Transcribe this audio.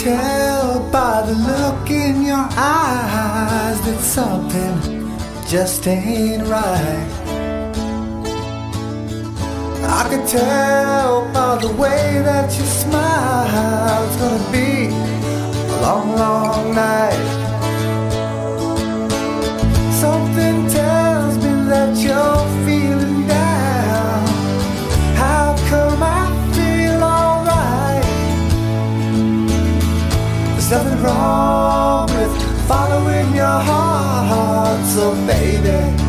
tell by the look in your eyes that something just ain't right. I could tell by the way that you smile baby,